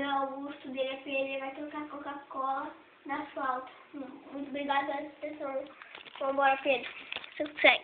O Augusto dele é ele vai trocar Coca-Cola na asfalto. Muito obrigada pela Vamos Vambora, Pedro. Sucesso.